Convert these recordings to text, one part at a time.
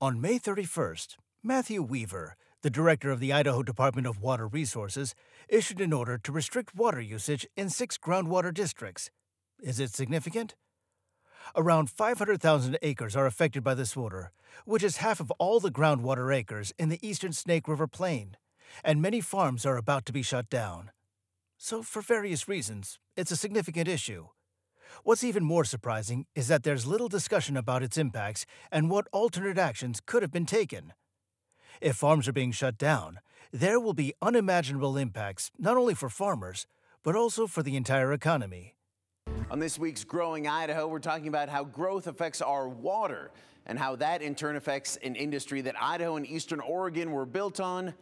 On May 31st, Matthew Weaver, the director of the Idaho Department of Water Resources, issued an order to restrict water usage in six groundwater districts. Is it significant? Around 500,000 acres are affected by this order, which is half of all the groundwater acres in the eastern Snake River Plain, and many farms are about to be shut down. So, for various reasons, it's a significant issue. What's even more surprising is that there's little discussion about its impacts and what alternate actions could have been taken. If farms are being shut down, there will be unimaginable impacts not only for farmers, but also for the entire economy. On this week's Growing Idaho, we're talking about how growth affects our water and how that in turn affects an industry that Idaho and Eastern Oregon were built on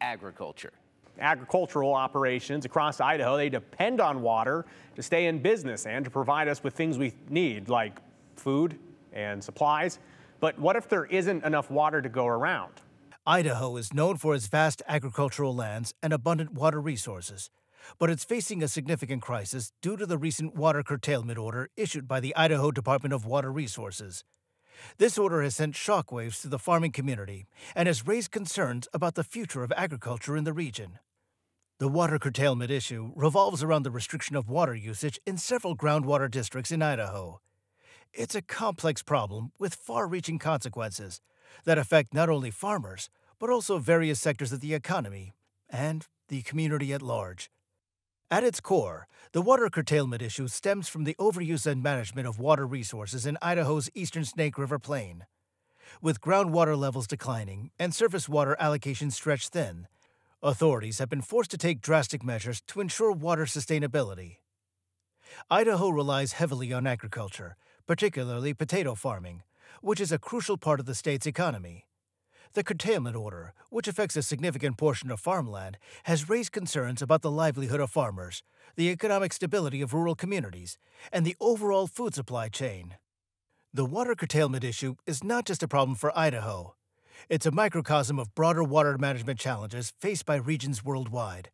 agriculture agricultural operations across Idaho, they depend on water to stay in business and to provide us with things we need like food and supplies. But what if there isn't enough water to go around? Idaho is known for its vast agricultural lands and abundant water resources, but it's facing a significant crisis due to the recent water curtailment order issued by the Idaho Department of Water Resources. This order has sent shockwaves through the farming community and has raised concerns about the future of agriculture in the region. The water curtailment issue revolves around the restriction of water usage in several groundwater districts in Idaho. It's a complex problem with far reaching consequences that affect not only farmers, but also various sectors of the economy and the community at large. At its core, the water curtailment issue stems from the overuse and management of water resources in Idaho's eastern Snake River Plain. With groundwater levels declining and surface water allocations stretched thin, authorities have been forced to take drastic measures to ensure water sustainability. Idaho relies heavily on agriculture, particularly potato farming, which is a crucial part of the state's economy. The curtailment order, which affects a significant portion of farmland, has raised concerns about the livelihood of farmers, the economic stability of rural communities, and the overall food supply chain. The water curtailment issue is not just a problem for Idaho. It's a microcosm of broader water management challenges faced by regions worldwide.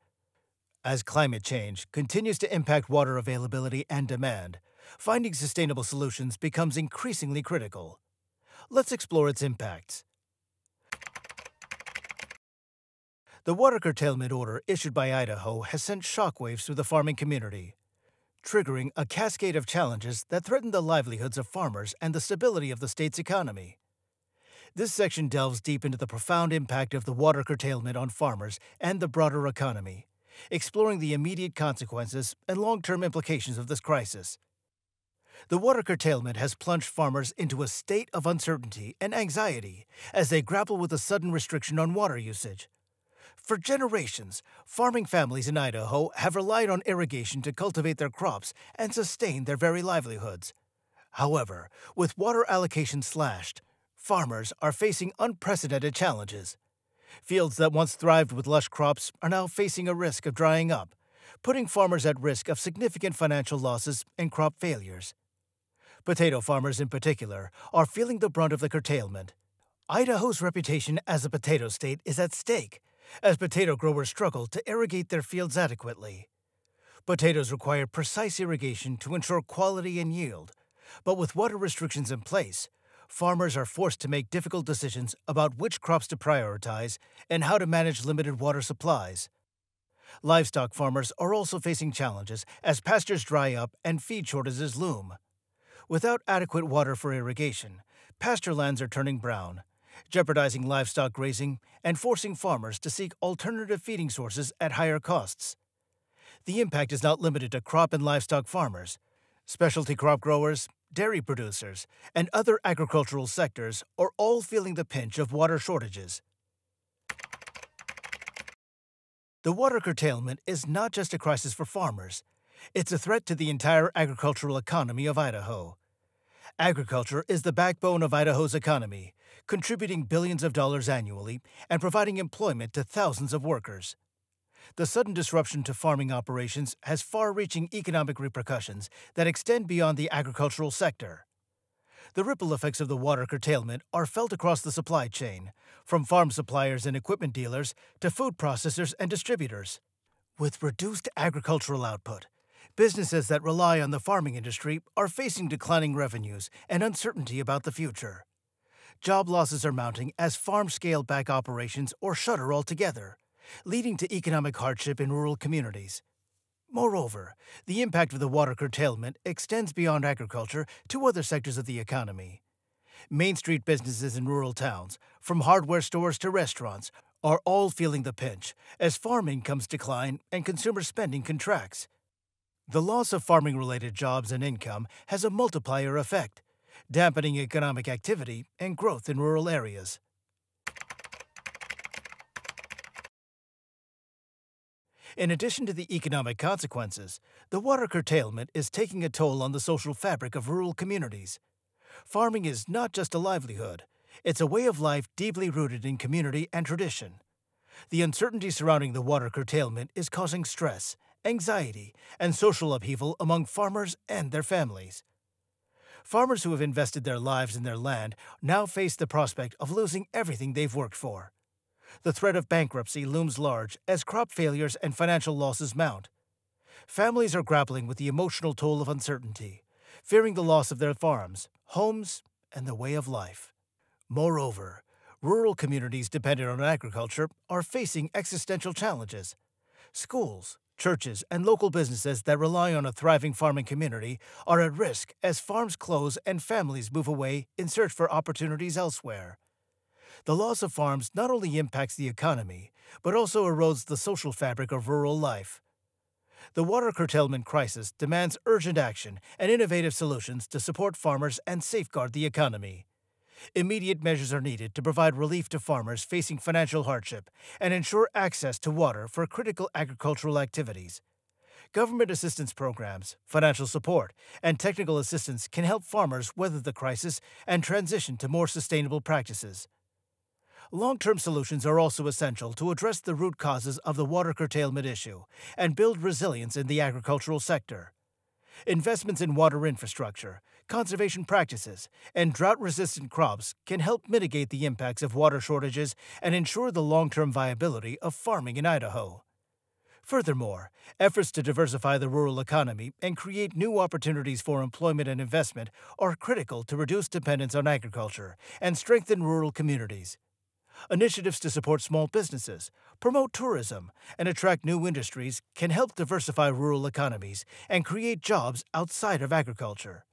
As climate change continues to impact water availability and demand, finding sustainable solutions becomes increasingly critical. Let's explore its impacts. The water curtailment order issued by Idaho has sent shockwaves through the farming community, triggering a cascade of challenges that threaten the livelihoods of farmers and the stability of the state's economy. This section delves deep into the profound impact of the water curtailment on farmers and the broader economy, exploring the immediate consequences and long term implications of this crisis. The water curtailment has plunged farmers into a state of uncertainty and anxiety as they grapple with a sudden restriction on water usage. For generations, farming families in Idaho have relied on irrigation to cultivate their crops and sustain their very livelihoods. However, with water allocation slashed, farmers are facing unprecedented challenges. Fields that once thrived with lush crops are now facing a risk of drying up, putting farmers at risk of significant financial losses and crop failures. Potato farmers, in particular, are feeling the brunt of the curtailment. Idaho's reputation as a potato state is at stake as potato growers struggle to irrigate their fields adequately. Potatoes require precise irrigation to ensure quality and yield, but with water restrictions in place, farmers are forced to make difficult decisions about which crops to prioritize and how to manage limited water supplies. Livestock farmers are also facing challenges as pastures dry up and feed shortages loom. Without adequate water for irrigation, pasture lands are turning brown, jeopardizing livestock grazing and forcing farmers to seek alternative feeding sources at higher costs. The impact is not limited to crop and livestock farmers. Specialty crop growers, dairy producers, and other agricultural sectors are all feeling the pinch of water shortages. The water curtailment is not just a crisis for farmers, it's a threat to the entire agricultural economy of Idaho. Agriculture is the backbone of Idaho's economy, contributing billions of dollars annually and providing employment to thousands of workers. The sudden disruption to farming operations has far reaching economic repercussions that extend beyond the agricultural sector. The ripple effects of the water curtailment are felt across the supply chain, from farm suppliers and equipment dealers to food processors and distributors. With reduced agricultural output, businesses that rely on the farming industry are facing declining revenues and uncertainty about the future. job losses are mounting as farms scale back operations or shutter altogether, leading to economic hardship in rural communities. Moreover, the impact of the water curtailment extends beyond agriculture to other sectors of the economy. Main Street businesses in rural towns, from hardware stores to restaurants, are all feeling the pinch as farm incomes decline and consumer spending contracts. The loss of farming related jobs and income has a multiplier effect, dampening economic activity and growth in rural areas. In addition to the economic consequences, the water curtailment is taking a toll on the social fabric of rural communities. Farming is not just a livelihood, it's a way of life deeply rooted in community and tradition. The uncertainty surrounding the water curtailment is causing stress, anxiety, and social upheaval among farmers and their families. Farmers who have invested their lives in their land now face the prospect of losing everything they've worked for. The threat of bankruptcy looms large as crop failures and financial losses mount. Families are grappling with the emotional toll of uncertainty, fearing the loss of their farms, homes, and the way of life. Moreover, rural communities dependent on agriculture are facing existential challenges. Schools, churches, and local businesses that rely on a thriving farming community are at risk as farms close and families move away in search for opportunities elsewhere. The loss of farms not only impacts the economy, but also erodes the social fabric of rural life. The water curtailment crisis demands urgent action and innovative solutions to support farmers and safeguard the economy. Immediate measures are needed to provide relief to farmers facing financial hardship and ensure access to water for critical agricultural activities. Government assistance programs, financial support, and technical assistance can help farmers weather the crisis and transition to more sustainable practices. Long term solutions are also essential to address the root causes of the water curtailment issue and build resilience in the agricultural sector. Investments in water infrastructure, conservation practices, and drought resistant crops can help mitigate the impacts of water shortages and ensure the long term viability of farming in Idaho. Furthermore, efforts to diversify the rural economy and create new opportunities for employment and investment are critical to reduce dependence on agriculture and strengthen rural communities. Initiatives to support small businesses, promote tourism, and attract new industries can help diversify rural economies and create jobs outside of agriculture.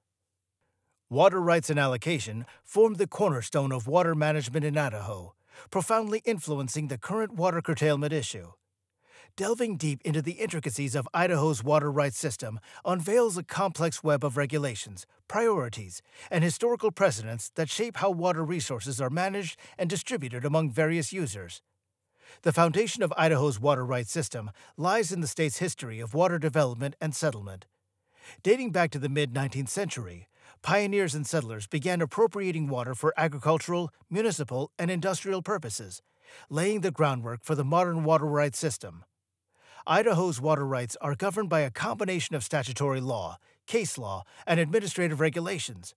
Water rights and allocation form the cornerstone of water management in Idaho, profoundly influencing the current water curtailment issue. Delving deep into the intricacies of Idaho's water rights system unveils a complex web of regulations, priorities, and historical precedents that shape how water resources are managed and distributed among various users. The foundation of Idaho's water rights system lies in the state's history of water development and settlement. Dating back to the mid 19th century, pioneers and settlers began appropriating water for agricultural, municipal, and industrial purposes, laying the groundwork for the modern water rights system. Idaho's water rights are governed by a combination of statutory law, case law, and administrative regulations.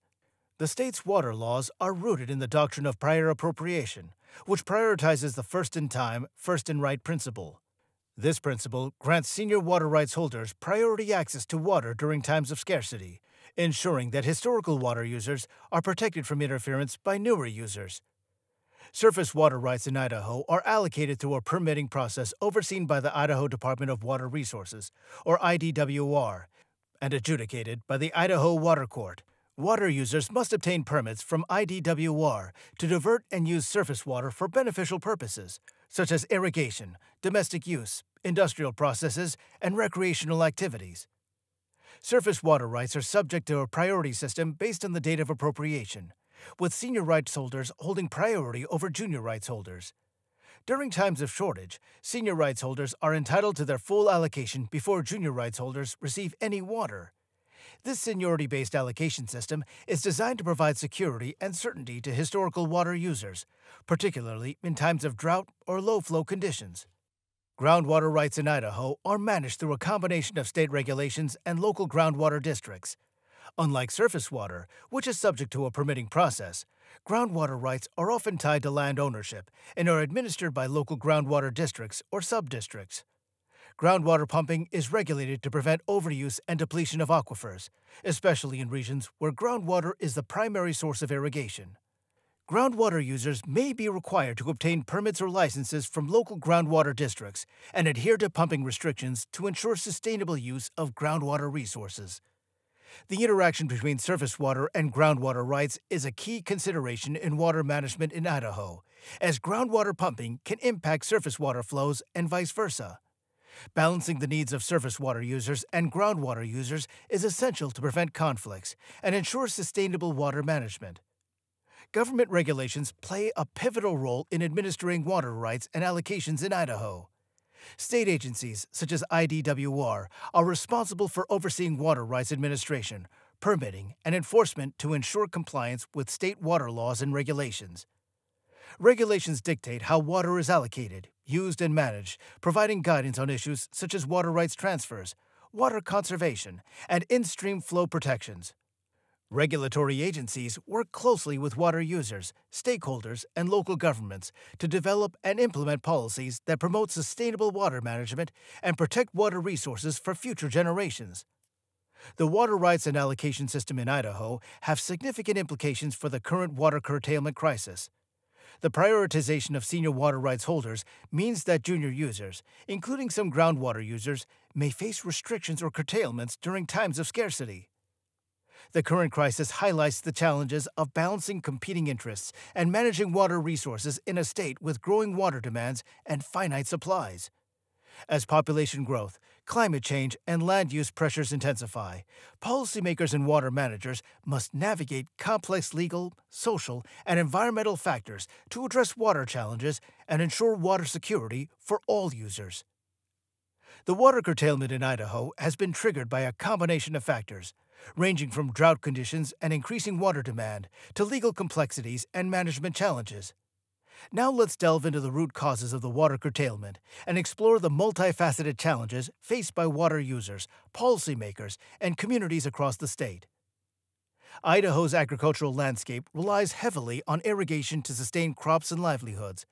The state's water laws are rooted in the doctrine of prior appropriation, which prioritizes the first in time, first in right principle. This principle grants senior water rights holders priority access to water during times of scarcity, ensuring that historical water users are protected from interference by newer users. Surface water rights in Idaho are allocated through a permitting process overseen by the Idaho Department of Water Resources, or IDWR, and adjudicated by the Idaho Water Court. Water users must obtain permits from IDWR to divert and use surface water for beneficial purposes, such as irrigation, domestic use, industrial processes, and recreational activities. Surface water rights are subject to a priority system based on the date of appropriation with senior rights holders holding priority over junior rights holders. During times of shortage, senior rights holders are entitled to their full allocation before junior rights holders receive any water. This seniority based allocation system is designed to provide security and certainty to historical water users, particularly in times of drought or low flow conditions. Groundwater rights in Idaho are managed through a combination of state regulations and local groundwater districts. Unlike surface water, which is subject to a permitting process, groundwater rights are often tied to land ownership and are administered by local groundwater districts or subdistricts. Groundwater pumping is regulated to prevent overuse and depletion of aquifers, especially in regions where groundwater is the primary source of irrigation. groundwater users may be required to obtain permits or licenses from local groundwater districts and adhere to pumping restrictions to ensure sustainable use of groundwater resources. The interaction between surface water and groundwater rights is a key consideration in water management in Idaho, as groundwater pumping can impact surface water flows and vice versa. Balancing the needs of surface water users and groundwater users is essential to prevent conflicts and ensure sustainable water management. Government regulations play a pivotal role in administering water rights and allocations in Idaho. State agencies, such as IDWR, are responsible for overseeing water rights administration, permitting, and enforcement to ensure compliance with state water laws and regulations. Regulations dictate how water is allocated, used, and managed, providing guidance on issues such as water rights transfers, water conservation, and in stream flow protections. Regulatory agencies work closely with water users, stakeholders, and local governments to develop and implement policies that promote sustainable water management and protect water resources for future generations. The water rights and allocation system in Idaho have significant implications for the current water curtailment crisis. The prioritization of senior water rights holders means that junior users, including some groundwater users, may face restrictions or curtailments during times of scarcity. The current crisis highlights the challenges of balancing competing interests and managing water resources in a state with growing water demands and finite supplies. As population growth, climate change, and land use pressures intensify, policymakers and water managers must navigate complex legal, social, and environmental factors to address water challenges and ensure water security for all users. The water curtailment in Idaho has been triggered by a combination of factors, ranging from drought conditions and increasing water demand to legal complexities and management challenges. Now let's delve into the root causes of the water curtailment and explore the multifaceted challenges faced by water users, policymakers, and communities across the state. Idaho's agricultural landscape relies heavily on irrigation to sustain crops and livelihoods.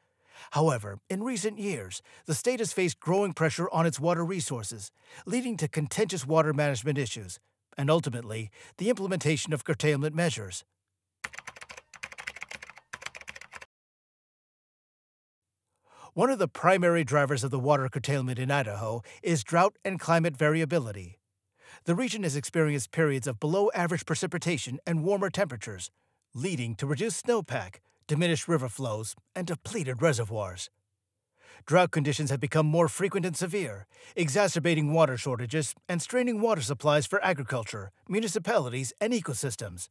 However, in recent years, the state has faced growing pressure on its water resources, leading to contentious water management issues, and ultimately, the implementation of curtailment measures. One of the primary drivers of the water curtailment in Idaho is drought and climate variability. The region has experienced periods of below average precipitation and warmer temperatures, leading to reduced snowpack, diminished river flows, and depleted reservoirs. Drought conditions have become more frequent and severe, exacerbating water shortages and straining water supplies for agriculture, municipalities, and ecosystems.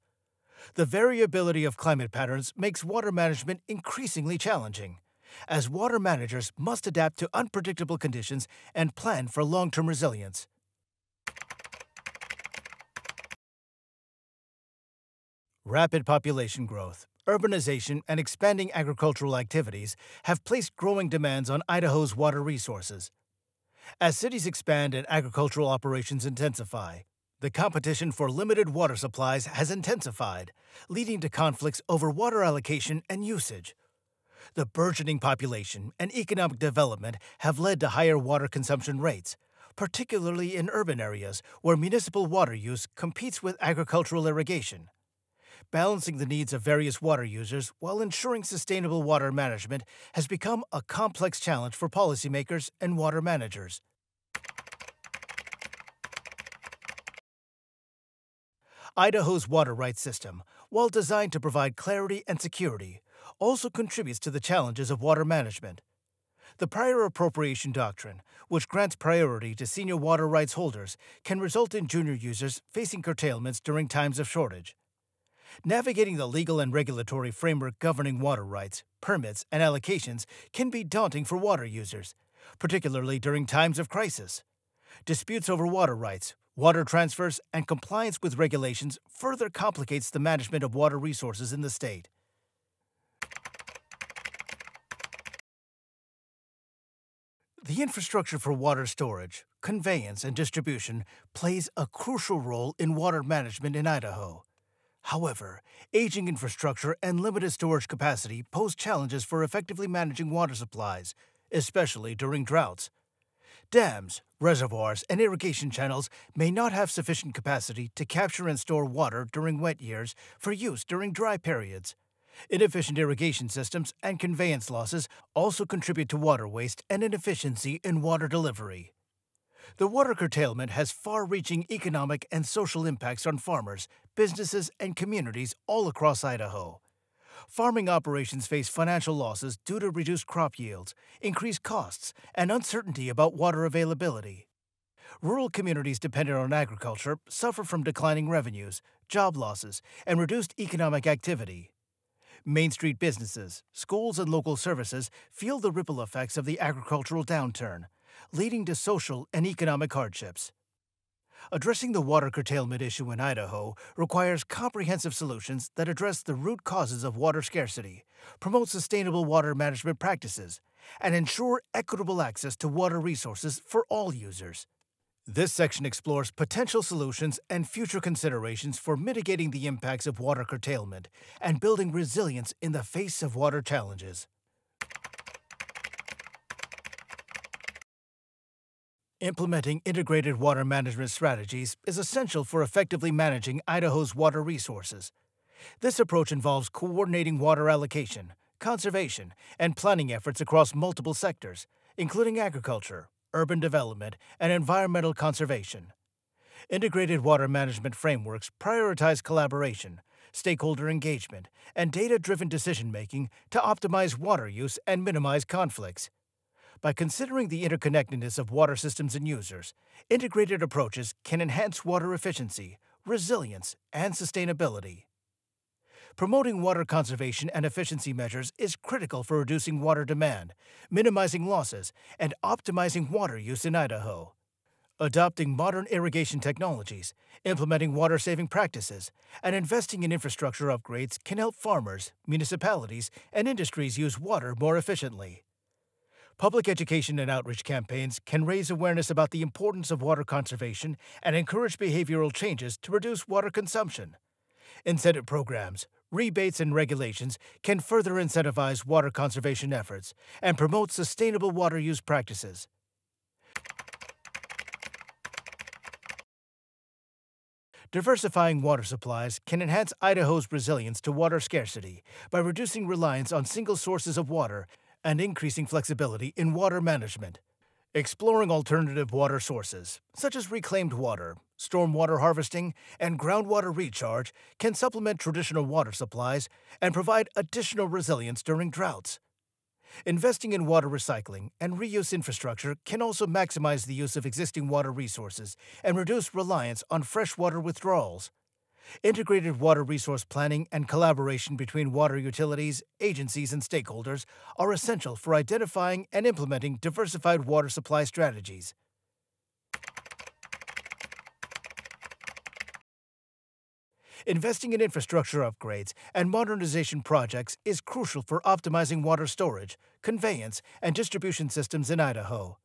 The variability of climate patterns makes water management increasingly challenging, as water managers must adapt to unpredictable conditions and plan for long term resilience. Rapid population growth, urbanization, and expanding agricultural activities have placed growing demands on Idaho's water resources. As cities expand and agricultural operations intensify, the competition for limited water supplies has intensified, leading to conflicts over water allocation and usage. The burgeoning population and economic development have led to higher water consumption rates, particularly in urban areas where municipal water use competes with agricultural irrigation. Balancing the needs of various water users while ensuring sustainable water management has become a complex challenge for policymakers and water managers. Idaho's water rights system, while designed to provide clarity and security, also contributes to the challenges of water management. The prior appropriation doctrine, which grants priority to senior water rights holders, can result in junior users facing curtailments during times of shortage. Navigating the legal and regulatory framework governing water rights, permits, and allocations can be daunting for water users, particularly during times of crisis. Disputes over water rights, water transfers, and compliance with regulations further complicates the management of water resources in the state. The infrastructure for water storage, conveyance, and distribution plays a crucial role in water management in Idaho. However, aging infrastructure and limited storage capacity pose challenges for effectively managing water supplies, especially during droughts. Dams, reservoirs, and irrigation channels may not have sufficient capacity to capture and store water during wet years for use during dry periods. Inefficient irrigation systems and conveyance losses also contribute to water waste and inefficiency in water delivery. The water curtailment has far reaching economic and social impacts on farmers, businesses, and communities all across Idaho. Farming operations face financial losses due to reduced crop yields, increased costs, and uncertainty about water availability. Rural communities dependent on agriculture suffer from declining revenues, job losses, and reduced economic activity. Main Street businesses, schools, and local services feel the ripple effects of the agricultural downturn, leading to social and economic hardships. Addressing the water curtailment issue in Idaho requires comprehensive solutions that address the root causes of water scarcity, promote sustainable water management practices, and ensure equitable access to water resources for all users. This section explores potential solutions and future considerations for mitigating the impacts of water curtailment and building resilience in the face of water challenges. Implementing integrated water management strategies is essential for effectively managing Idaho's water resources. This approach involves coordinating water allocation, conservation, and planning efforts across multiple sectors, including agriculture, urban development, and environmental conservation. Integrated water management frameworks prioritize collaboration, stakeholder engagement, and data driven decision making to optimize water use and minimize conflicts. By considering the interconnectedness of water systems and users, integrated approaches can enhance water efficiency, resilience, and sustainability. Promoting water conservation and efficiency measures is critical for reducing water demand, minimizing losses, and optimizing water use in Idaho. Adopting modern irrigation technologies, implementing water saving practices, and investing in infrastructure upgrades can help farmers, municipalities, and industries use water more efficiently. Public education and outreach campaigns can raise awareness about the importance of water conservation and encourage behavioral changes to reduce water consumption. Incentive programs, rebates, and regulations can further incentivize water conservation efforts and promote sustainable water use practices. Diversifying water supplies can enhance Idaho's resilience to water scarcity by reducing reliance on single sources of water and increasing flexibility in water management. Exploring alternative water sources, such as reclaimed water, stormwater harvesting, and groundwater recharge, can supplement traditional water supplies and provide additional resilience during droughts. Investing in water recycling and reuse infrastructure can also maximize the use of existing water resources and reduce reliance on freshwater withdrawals. Integrated water resource planning and collaboration between water utilities, agencies, and stakeholders are essential for identifying and implementing diversified water supply strategies. Investing in infrastructure upgrades and modernization projects is crucial for optimizing water storage, conveyance, and distribution systems in Idaho.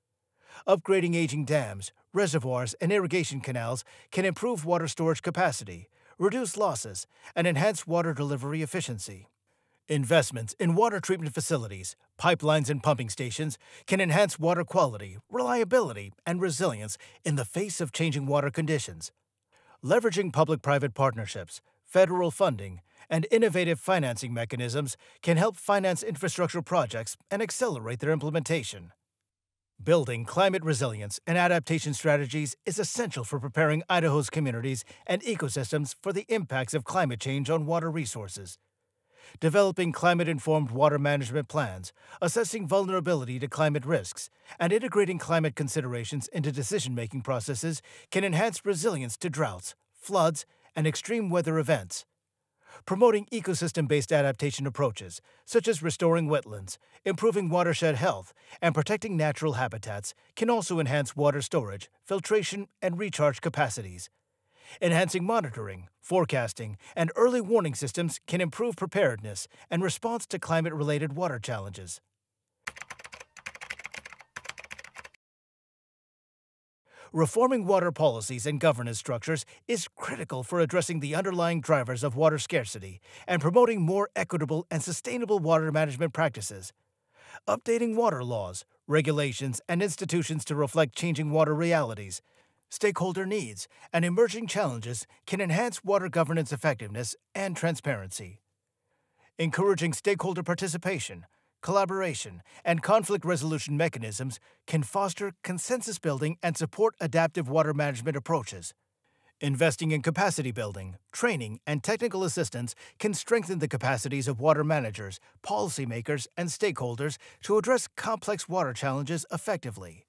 Upgrading aging dams, reservoirs, and irrigation canals can improve water storage capacity, reduce losses, and enhance water delivery efficiency. Investments in water treatment facilities, pipelines, and pumping stations can enhance water quality, reliability, and resilience in the face of changing water conditions. Leveraging public private partnerships, federal funding, and innovative financing mechanisms can help finance infrastructure projects and accelerate their implementation. Building climate resilience and adaptation strategies is essential for preparing Idaho's communities and ecosystems for the impacts of climate change on water resources. Developing climate informed water management plans, assessing vulnerability to climate risks, and integrating climate considerations into decision making processes can enhance resilience to droughts, floods, and extreme weather events promoting ecosystem based adaptation approaches, such as restoring wetlands, improving watershed health, and protecting natural habitats, can also enhance water storage, filtration, and recharge capacities. Enhancing monitoring, forecasting, and early warning systems can improve preparedness and response to climate related water challenges. Reforming water policies and governance structures is critical for addressing the underlying drivers of water scarcity and promoting more equitable and sustainable water management practices. Updating water laws, regulations, and institutions to reflect changing water realities, stakeholder needs, and emerging challenges can enhance water governance effectiveness and transparency. Encouraging stakeholder participation, collaboration, and conflict resolution mechanisms can foster consensus building and support adaptive water management approaches. Investing in capacity building, training, and technical assistance can strengthen the capacities of water managers, policymakers, and stakeholders to address complex water challenges effectively.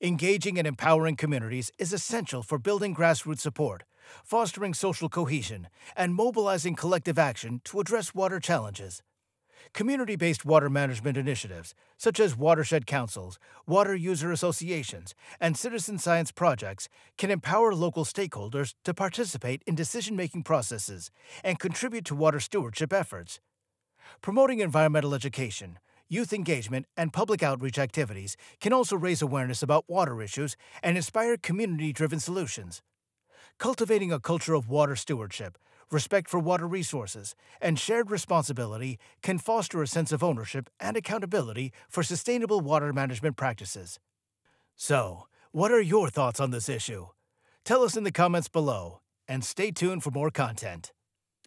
Engaging and empowering communities is essential for building grassroots support, fostering social cohesion, and mobilizing collective action to address water challenges. Community based water management initiatives, such as watershed councils, water user associations, and citizen science projects, can empower local stakeholders to participate in decision making processes and contribute to water stewardship efforts. Promoting environmental education, youth engagement, and public outreach activities can also raise awareness about water issues and inspire community driven solutions. Cultivating a culture of water stewardship respect for water resources, and shared responsibility can foster a sense of ownership and accountability for sustainable water management practices. So, what are your thoughts on this issue? Tell us in the comments below, and stay tuned for more content.